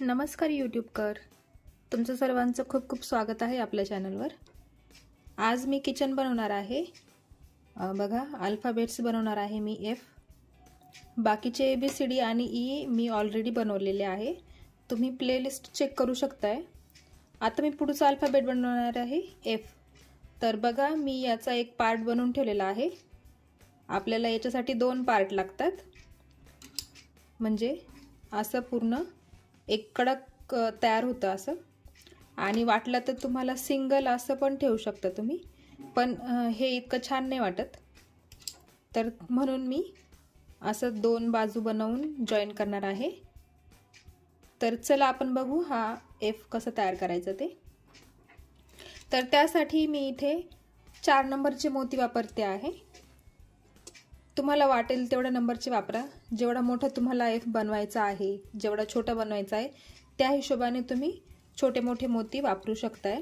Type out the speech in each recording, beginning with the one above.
नमस्कार यूट्यूबकर. तुमचं सर्वांचं खूप खूप स्वागत आहे आपल्या चॅनलवर. आज मी किचन बनवणार आहे. बघा अल्फाबेट्स बनवणार आहे मी एफ बाकीचे ए बी सी डी आणि ई मी ऑलरेडी बनवलेले आहे. तुम्ही प्लेलिस्ट चेक करू शकताय. आता मी पुढचा अल्फाबेट बनवणार आहे एफ तर बघा मी याचा एक पार्ट बनवून ठेवलेला आहे. आपल्याला याच्यासाठी दोन पार्ट लागतात. म्हणजे असं पूर्ण एक कडक तयार होतं असं. आणि वाटलं तर तुम्हाला सिंगल असं पण ठेवू शकता तुम्ही. पण हे इतकं छान नाही वाटत. तर म्हणून मी असं दोन बाजू बनवून जॉईन करणार आहे. तर चला आपण बघू हा एफ कसं तयार करायचं ते. तर त्यासाठी मी इथे चार नंबरचे मोती वापरते आहे. तुम्हाला वाटेल तेवढ्या नंबरचे वापरा. जेवढा मोठा तुम्हाला एफ बनवायचा आहे जेवढा छोटा बनवायचा आहे त्या हिशोबाने तुम्ही छोटे मोठे मोती वापरू शकताय.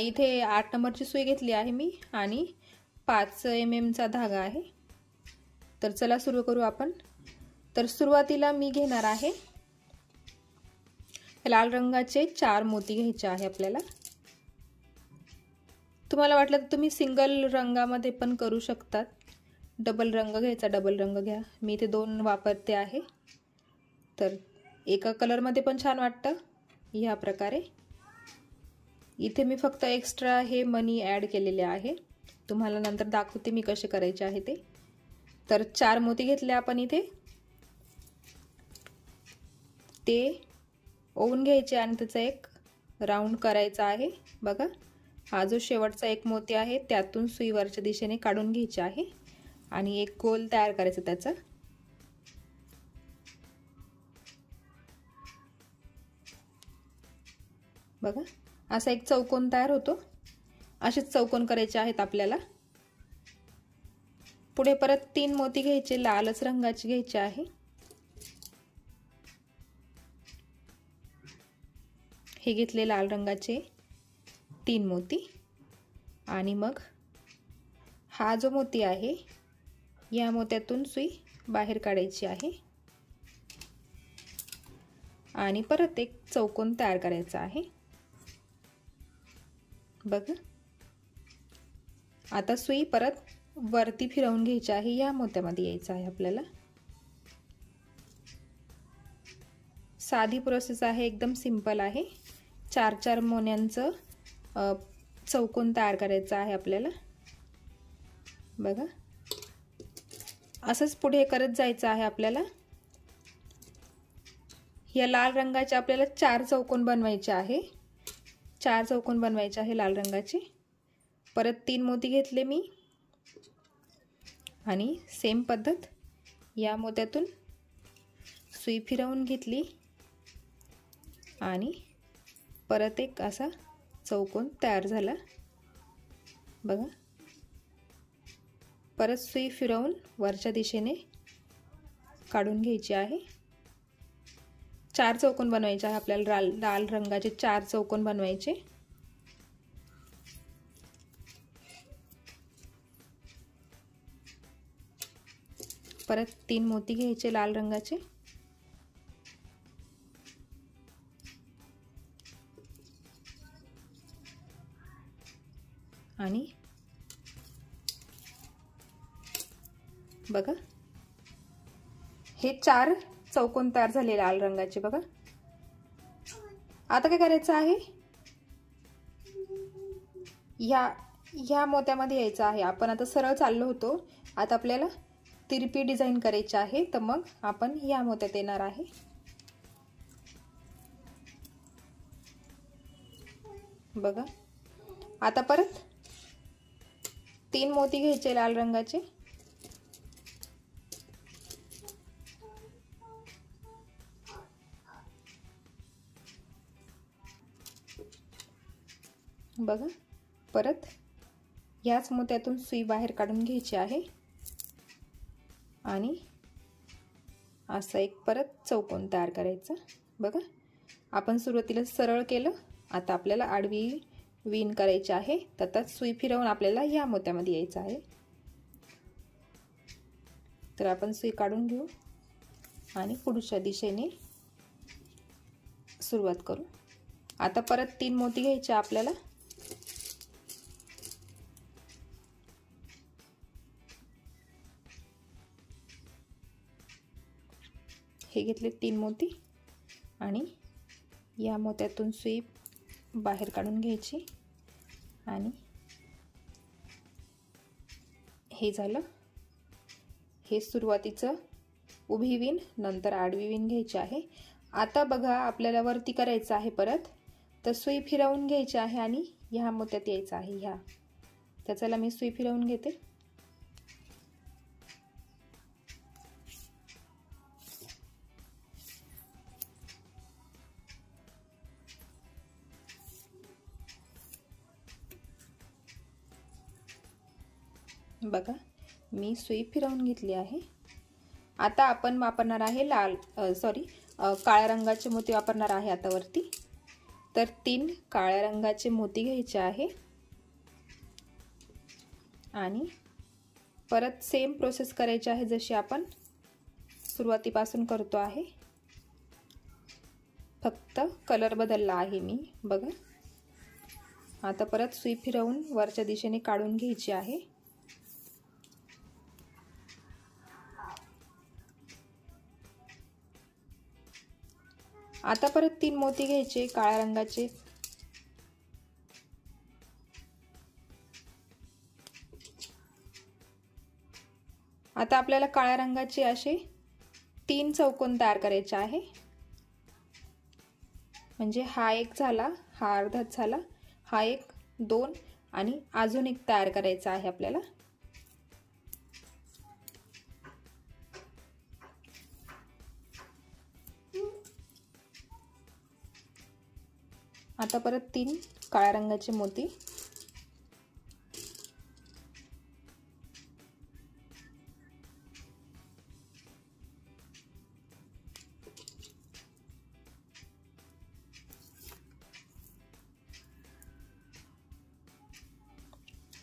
इथे आठ नंबरची सुई घेतली आहे मी आणि पाच एम एमचा धागा आहे. तर चला सुरू करू आपण. तर सुरुवातीला मी घेणार आहे लाल रंगाचे चार मोती घ्यायचे आहे आपल्याला. तुम्हाला वाटलं तर तुम्ही सिंगल रंगामध्ये पण करू शकतात. डबल रंग घ्यायचा डबल रंग घ्या. मी इथे दोन वापरते आहे. तर एका कलरमध्ये पण छान वाटतं. ह्या प्रकारे. इथे मी फक्त एक्स्ट्रा हे मनी ॲड केलेले आहे. तुम्हाला नंतर दाखवते मी कसे करायचे आहे ते. तर चार मोती घेतले आपण इथे. ते ओवून घ्यायचे आणि त्याचा एक राऊंड करायचा आहे. बघा. हा जो शेवटचा एक मोती आहे त्यातून सुईवरच्या दिशेने काढून घ्यायचे आहे. आणि एक गोल तयार करायचं त्याचा. बघा असा एक चौकोन तयार होतो. असेच चौकोन करायचे आहेत आपल्याला. पुढे परत तीन मोती घ्यायचे लालच रंगाची घ्यायचे आहे. हे घेतले लाल रंगाचे तीन मोती. आणि मग हा जो मोती आहे या मोत्यातून सुई बाहेर काढायची आहे. आणि परत एक चौकोन तयार करायचा आहे. बघा. आता सुई परत वरती फिरवून घ्यायची आहे. या मोत्यामध्ये यायचं आहे आपल्याला. साधी प्रोसेस आहे. एकदम सिंपल आहे. चार चार मोन्यांचं चौकोन तयार करायचं आहे आपल्याला. बघा. असंच पुढे करत जायचं आहे आपल्याला. या लाल रंगाचे आपल्याला चार चौकोन बनवायचे आहे. चार चौकोन बनवायचे आहे लाल रंगाचे. परत तीन मोती घेतले मी. आणि सेम पद्धत या मोत्यातून सुई फिरवून घेतली. आणि परत एक असा चौकोन तयार झाला. बघा. परत सुई फिरवून वरच्या दिशेने काढून घ्यायची आहे. चार चौकोन बनवायचे आहे आपल्याला. लाल लाल रंगाचे चार चौकोन बनवायचे. परत तीन मोती घ्यायचे लाल रंगाचे. आणि बघा. हे चार चौकोन तयार झाले लाल रंगाचे बघा. आता काय करायचं आहे? ह्या ह्या मोत्यामध्ये यायचं आहे. आपण आता सरळ चाललो होतो. आता आपल्याला तिरपी डिझाईन करायची आहे. तर मग आपण ह्या मोत्यात येणार आहे. बघा. आता परत तीन मोती घ्यायचे लाल रंगाचे. बघा. परत याच मोत्यातून सुई बाहेर काढून घ्यायची आहे. आणि असं एक परत चौकोन तयार करायचा. बघा. आपण सुरुवातीला सरळ केलं. आता आपल्याला आडवी विण करायची आहे. तर सुई फिरवून आपल्याला या मोत्यामध्ये यायचं आहे. तर आपण सुई काढून घेऊ. आणि पुढच्या दिशेने सुरुवात करू. आता परत तीन मोती घ्यायचे आपल्याला. हे घेतले तीन मोती आणि या मोत्यातून सुई बाहेर काढून घ्यायची आणि हे झालं. हे सुरुवातीचं उभी विण नंतर आडवी विण घ्यायची आहे. आता बघा आपल्याला वरती करायचं आहे परत. तर सुई फिरवून घ्यायची आहे आणि ह्या मोत्यात यायचं आहे ह्या. त्याच्याला मी सुई फिरवून घेते. बघा मी सुई फिरवून घेतली आहे. आता आपण वापरणार आहे लाल सॉरी काळ्या रंगाचे मोती वापरणार आहे आतावरती. तर तीन काळ्या रंगाचे मोती घ्यायचे आहे. आणि परत सेम प्रोसेस करायची आहे जशी आपण सुरुवातीपासून करतो आहे. फक्त कलर बदलला आहे मी बघा. आता परत सुई फिरवून वरच्या दिशेने काढून घ्यायची आहे. आता परत तीन मोती घ्यायचे काळ्या रंगाचे. आता आपल्याला काळ्या रंगाचे असे तीन चौकोन तयार करायचे आहे. म्हणजे हा एक झाला हा अर्धाच झाला हा एक दोन आणि अजून एक तयार करायचा आहे आपल्याला. आता परत तीन काळ्या रंगाचे मोती.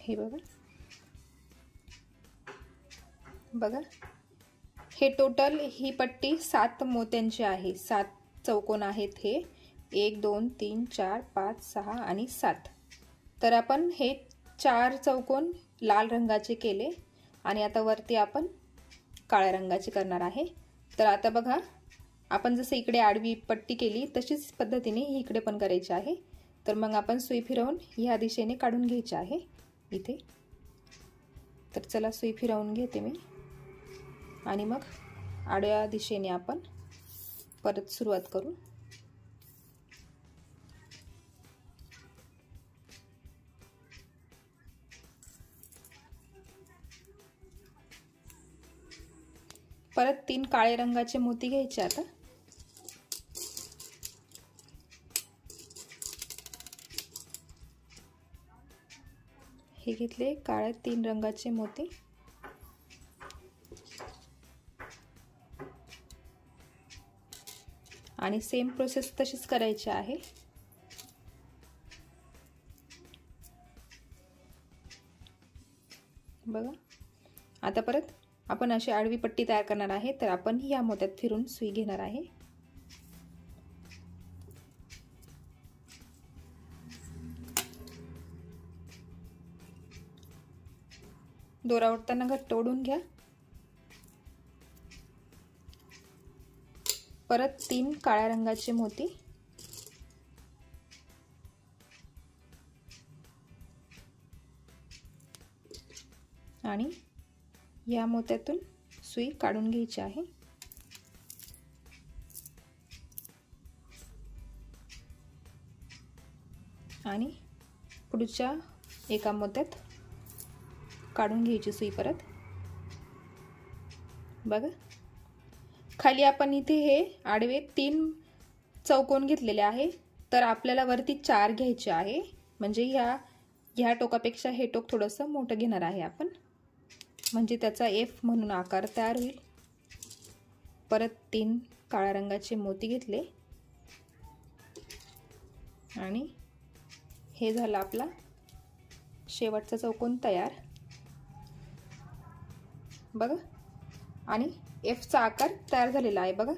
हे बघा. बघा. हे टोटल ही पट्टी सात मोत्यांची आहे. सात चौकोन आहेत हे. एक दोन तीन चार पाच सहा आणि सात. तर आपण हे चार चौकोन लाल रंगाचे केले आणि आता वरती आपण काळ्या रंगाचे करणार आहे. तर आता बघा आपण जसं इकडे आडवी पट्टी केली तशीच पद्धतीने इकडे पण करायची आहे. तर मग आपण सुई फिरवून ह्या दिशेने काढून घ्यायचे आहे. इथे. तर चला सुई फिरवून घेते मी. आणि मग आडव्या दिशेने आपण परत सुरुवात करू. परत तीन काळे रंगाचे मोती घ्यायचे आता. हे घेतले काळ्या तीन रंगाचे मोती. आणि सेम प्रोसेस तशीच करायची आहे. बघा. आता परत आपण अशी आडवी पट्टी तयार करणार आहे तर आपण या मोत्यात फिरून सुई घेणार आहे. दोरा ओढताना घट्ट ओढून घ्या. परत तीन काळ्या रंगाचे मोती. आणि या मोत्यातून सुई काढून घ्यायची आहे. आणि पुढच्या एका मोत्यात काढून घ्यायची सुई परत. बघा. खाली आपण इथे हे आडवे तीन चौकोन घेतलेले आहे. तर आपल्याला वरती चार घ्यायचे आहे. म्हणजे ह्या ह्या टोकापेक्षा हे टोक थोडंसं मोठं घेणार आहे आपण. म्हणजे त्याचा एफ म्हणून आकार तयार होईल. परत तीन काळ्या रंगाचे मोती घेतले. आणि हे झालं आपला शेवटचा चौकोन तयार. बघा. आणि एफचा आकार तयार झालेला आहे बघा.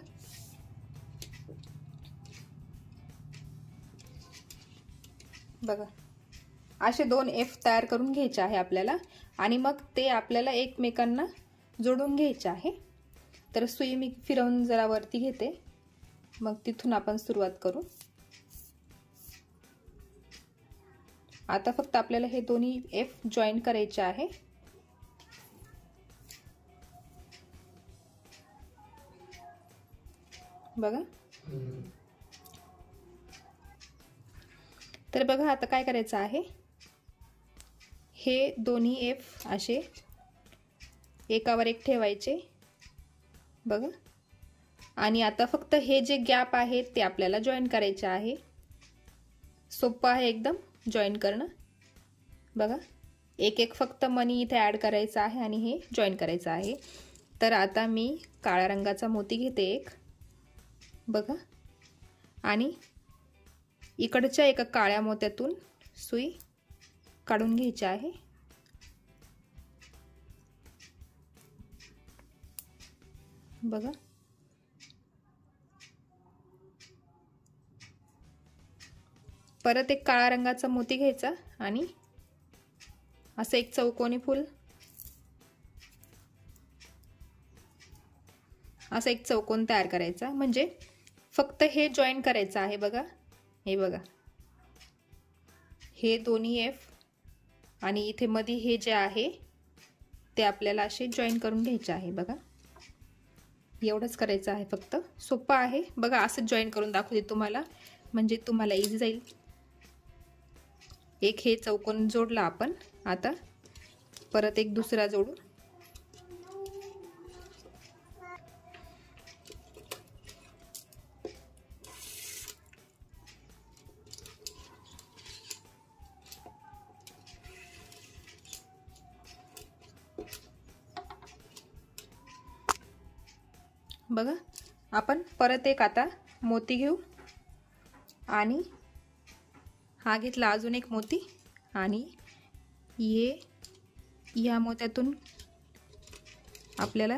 बघा. असे दोन एफ तयार करून घ्यायचे आहे आपल्याला. आणि मग ते आपल्याला एकमेकांना जोडून घ्यायचे आहे. तर सुई मी फिरवून जरा वरती घेते. मग तिथून आपण सुरुवात करू. आता फक्त आपल्याला हे दोन्ही एफ जॉईन करायचे आहे. बघा. तर बघा आता काय करायचं आहे. हे दोन्ही एफ असे एकावर एक ठेवायचे. बघा. आणि आता फक्त हे जे गॅप आहेत ते आपल्याला जॉईन करायचे आहे. सोपं आहे एकदम जॉईन करणं. बघा. एक एक फक्त मनी इथे ॲड करायचं आहे आणि हे जॉईन करायचं आहे. तर आता मी काळ्या रंगाचा मोती घेते एक. बघा. आणि इकडच्या एका काळ्या मोत्यातून सुई काढून घ्यायची आहे. बघा. परत एक काळा रंगाचा मोती घ्यायचा आणि असं एक चौकोनी फूल. असं एक चौकोन तयार करायचा. म्हणजे फक्त हे जॉईन करायचं आहे बघा. हे बघा. हे दोन्ही एफ आणि इथे मध्ये हे जे आहे ते आपल्याला असे जॉईन करून घ्यायचे आहे बघा. एवढंच करायचं आहे फक्त. सोपं आहे. बघा असंच जॉईन करून दाखवते तुम्हाला. म्हणजे तुम्हाला इझी जाईल. एक हे चौकोन जोडला आपण. आता परत एक दुसरा जोडू. बघा आपण परत एक आता मोती घेऊ. आणि हा घेतला अजून एक मोती. आणि ये या मोत्यातून आपल्याला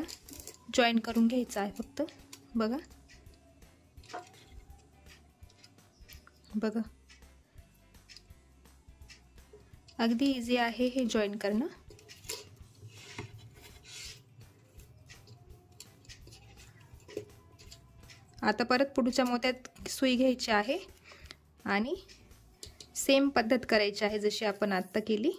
जॉईन करून घ्यायचं आहे फक्त. बघा. बघा. अगदी इझी आहे हे जॉईन करणं. आता परत पुढच्या मोत्यात सुई घ्यायची आहे आणि सेम पद्धत करायची आहे जशी आपण आत्ता केली.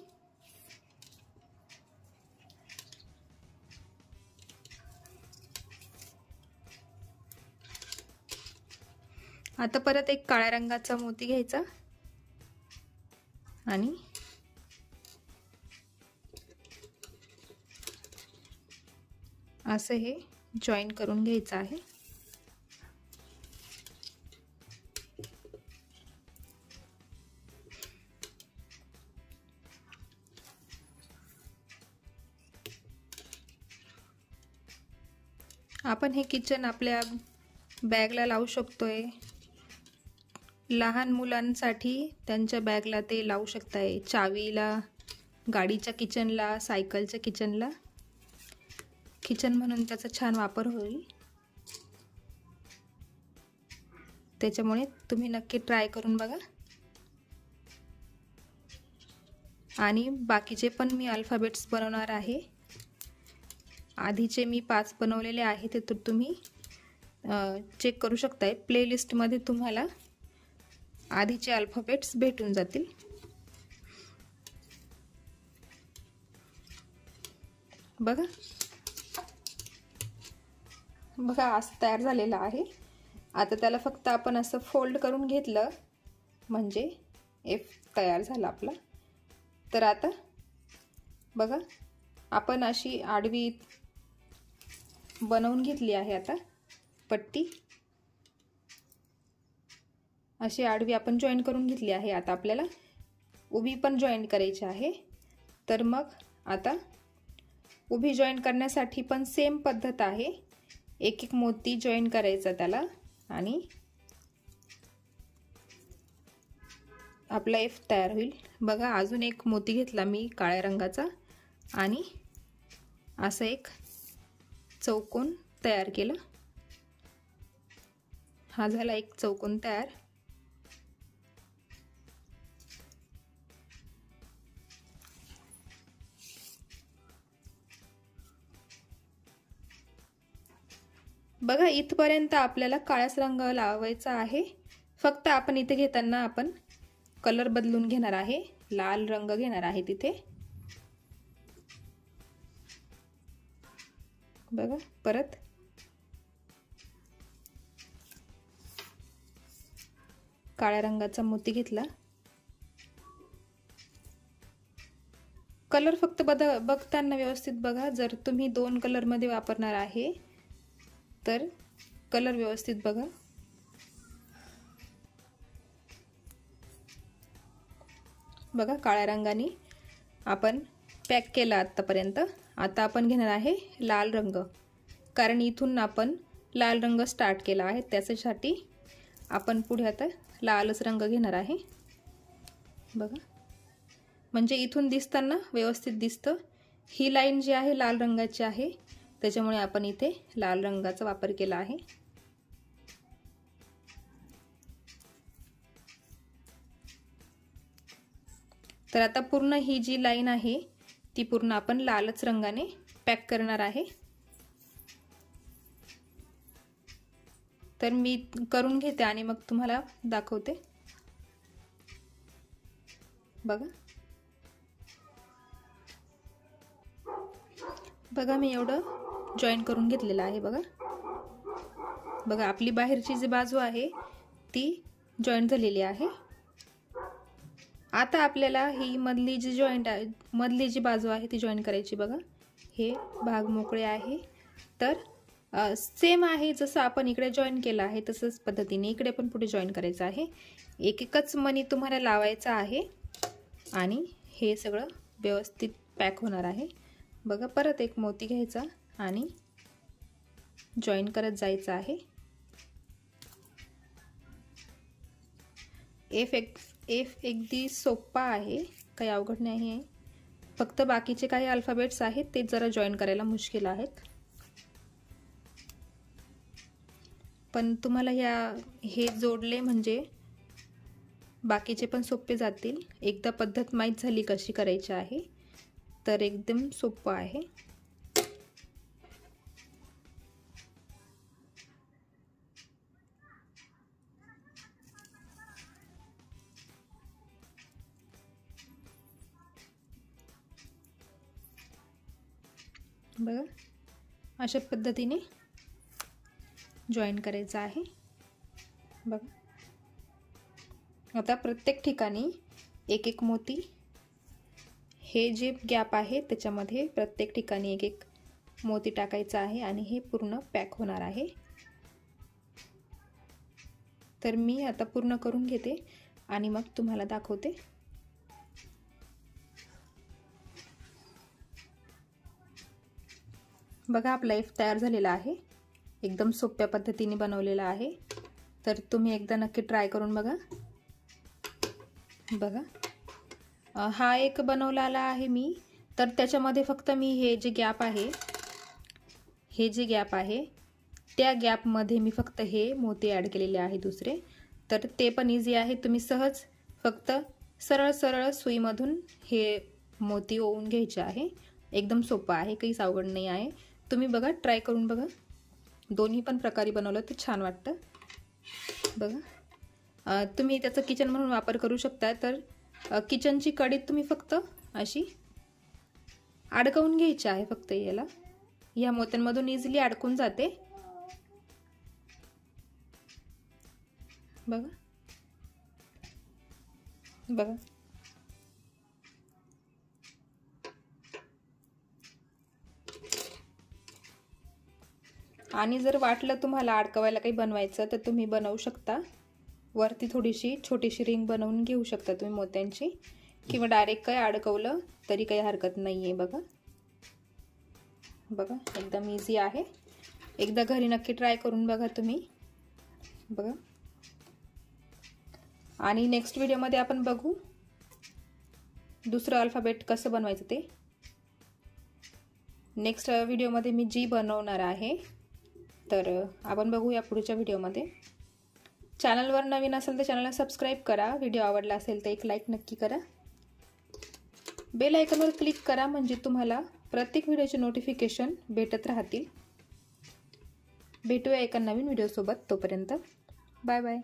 आता परत एक काळ्या रंगाचा मोती घ्यायचा आणि असं हे जॉईन करून घ्यायचं आहे. आपण हे किचन आपल्या बॅगला लावू शकतो आहे लहान मुलांसाठी त्यांच्या बॅगला ते लावू शकताय. चावीला गाडीच्या किचनला सायकलच्या किचनला किचन म्हणून त्याचा छान वापर होईल. त्याच्यामुळे तुम्ही नक्की ट्राय करून बघा. आणि बाकीचे पण मी अल्फाबेट्स बनवणार आहे. आधीचे मी पाच बनवलेले आहे ते तर तुम्ही चेक करू शकताय. प्लेलिस्टमध्ये तुम्हाला आधीचे अल्फाबेट्स भेटून जातील. बघा. बघा आज तयार झालेला आहे. आता त्याला फक्त आपण असं फोल्ड करून घेतलं म्हणजे एफ तयार झाला आपला. तर आता बघा आपण अशी आडवी बनवून घेतली आहे आता. पट्टी. अशी आडवी आपण जॉईन करून घेतली आहे आता आपल्याला. उभी पण जॉईन करायची आहे. तर मग आता उभी जॉईन करण्यासाठी पण सेम पद्धत आहे. एक एक मोती जॉईन करायचा त्याला आणि आपला एफ तयार होईल. बघा अजून एक मोती घेतला मी काळ्या रंगाचा आणि असं एक चौकोन तयार केला. हा झाला एक चौकोन तयार. बघा इथपर्यंत आपल्याला काळाच रंग लावायचा आहे. फक्त आपण इथे घेताना आपण कलर बदलून घेणार आहे. लाल रंग घेणार आहे तिथे. बघा परत. काळ्या रंगाचा मोती घेतला. कलर फक्त बद बघताना व्यवस्थित बघा. जर तुम्ही दोन कलरमध्ये वापरणार आहे तर कलर व्यवस्थित बघा. बघा काळ्या रंगाने आपण पॅक केला आत्तापर्यंत आता आपण घेणार आहे लाल रंग. कारण इथून आपण लाल रंग स्टार्ट केला आहे. त्याच्यासाठी आपण पुढे आता लालच रंग घेणार आहे. बघा. म्हणजे इथून दिसताना व्यवस्थित दिसतं. ही लाईन जी आहे लाल रंगाची आहे. त्याच्यामुळे आपण इथे लाल रंगाचा वापर केला आहे. तर आता पूर्ण ही जी लाईन आहे ती पूर्ण आपण लालच रंगाने पॅक करणार आहे. तर मी करून घेते आणि मग तुम्हाला दाखवते. बघा. बघा मी एवढं जॉईन करून घेतलेलं आहे बघा. बघा आपली बाहेरची जी बाजू आहे ती जॉईन झालेली आहे. आता आपल्याला ही मधली जी जॉईंट आहे मधली जी बाजू आहे ती जॉईन करायची बघा. हे भाग मोकळे आहे. तर सेम आहे जसं आपण इकडे जॉईन केलं आहे तसंच पद्धतीने इकडे पण पुढे जॉईन करायचं आहे. एक एकच मनी तुम्हाला लावायचा आहे आणि हे सगळं व्यवस्थित पॅक होणार आहे. बघा परत एक मोती घ्यायचा आणि जॉईन करत जायचं आहे. एफ एक एफ अगदी सोप्पा आहे काही अवघड नाही आहे. फक्त बाकीचे काही अल्फाबेट्स आहेत ते जरा जॉईन करायला मुश्किल आहेत. पण तुम्हाला ह्या हे जोडले म्हणजे बाकीचे पण सोपे जातील. एकदा पद्धत माहीत झाली कशी करायची आहे तर एकदम सोपं आहे. बघा. अशा पद्धतीने जॉईन करायचं आहे. बघा. आता प्रत्येक ठिकाणी एक एक मोती. हे जे गॅप आहे त्याच्यामध्ये प्रत्येक ठिकाणी एक एक मोती टाकायचा आहे आणि हे पूर्ण पॅक होणार आहे. तर मी आता पूर्ण करून घेते आणि मग तुम्हाला दाखवते. बघा आपला एफ तयार झालेला आहे. एकदम सोप्या पद्धतीने बनवलेला आहे. तर तुम्ही एकदा नक्की ट्राय करून बघा. बघा. हा एक बनवलेला आहे मी. तर त्याच्यामध्ये फक्त मी हे जे गॅप आहे हे जे गॅप आहे त्या गॅपमध्ये मी फक्त हे मोती ॲड केलेले आहे दुसरे. तर ते पण इझी आहे. तुम्ही सहज फक्त सरळ सरळ सुईमधून हे मोती ओवून घ्यायचे आहे. एकदम सोपं आहे काहीच अवघड नाही आहे. तुम्ही बघा ट्राय करून बघा. दोन्ही पण प्रकारे बनवलं तर छान वाटतं. बघा. तुम्ही त्याचं किचन म्हणून वापर करू शकता तर किचनची कडीत तुम्ही फक्त अशी अडकवून घ्यायची आहे फक्त याला. या मोत्यांमधून इझिली अडकून जाते. बघा. बघा. आणि जर वाटलं तुम्हाला अडकवायला काही बनवायचं तर तुम्ही बनवू शकता. वरती थोडीशी छोटीशी रिंग बनवून घेऊ शकता तुम्ही मोत्यांची. किंवा डायरेक्ट काही अडकवलं तरी काही हरकत नाही आहे बघा. बघा एकदम इझी आहे. एकदा घरी नक्की ट्राय करून बघा तुम्ही. बघा. आणि नेक्स्ट व्हिडिओमध्ये आपण बघू दुसरं अल्फाबेट कसं बनवायचं ते. नेक्स्ट व्हिडिओमध्ये मी जी बनवणार आहे. तर आपण बघूया पुढच्या व्हिडिओमध्ये. चॅनलवर नवीन असेल तर चॅनलला सबस्क्राईब करा. व्हिडिओ आवडला असेल तर एक लाईक नक्की करा. बेल आयकनवर क्लिक करा म्हणजे तुम्हाला प्रत्येक व्हिडिओचे नोटिफिकेशन भेटत राहतील. भेटूया एका नवीन व्हिडिओसोबत तोपर्यंत. Bye bye.